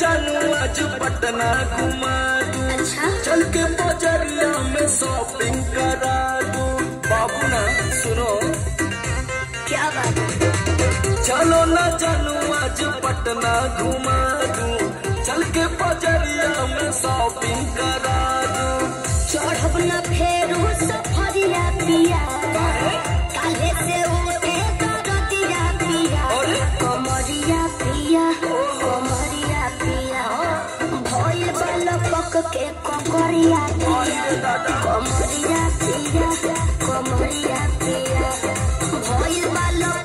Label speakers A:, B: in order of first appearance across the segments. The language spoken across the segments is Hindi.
A: जानू आज पटना घुमा दू
B: अच्छा।
A: चल के बजरिया में शॉपिंग करा दू बाबू ना सुनो।
B: क्या बात
A: चलो ना जानू आज पटना घुमा दू चल के बजरिया में शॉपिंग करा दू
B: चढ़ब फेरू सफरिया पिया पक cocoría, ककरिया पिया अरे
A: दादा
B: कमरिया पिया कमरिया पिया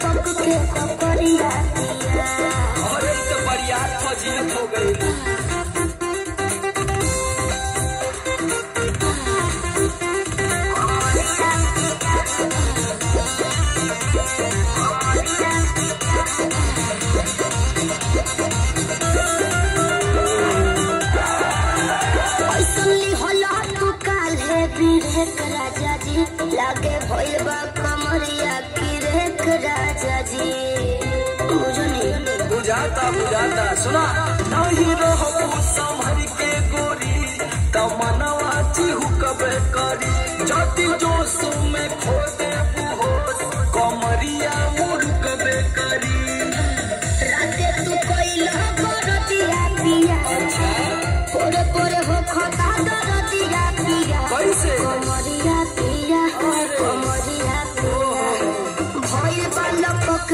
B: पक के ककरिया पिया
A: अरे तो बढ़िया फजीलत हो गई।
B: जी भइल बा कमरिया किरेक राजा जी। बुझो नहीं
A: बुझाता बुझाता सुना। नहीं रहो संभर के गोरी। तमनवा चिहु कबे करी। जाति जोश में खो दे होश कमरिया मुड़ कबे करी।
B: राते तू कोइला करतिया पिया। पोरे पोरे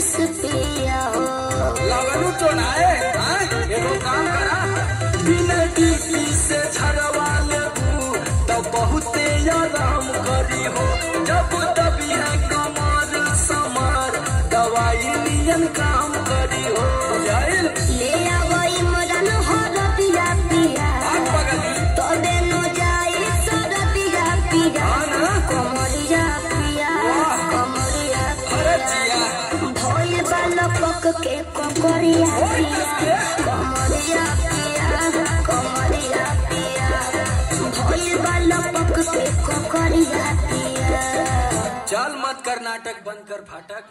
B: साजिश पे आओ
A: लगनू तो ना है हाँ? एगो काम करा। बिना टीपी से झरवा ले तो बहुते आराम करी हो। जब तभी है कमर समार दवाई नियन काम करी हो। जाए।
B: ले आवई के कमरिया पिया कमरिया पिया।
A: चल मत कर्नाटक बंद कर फाटक।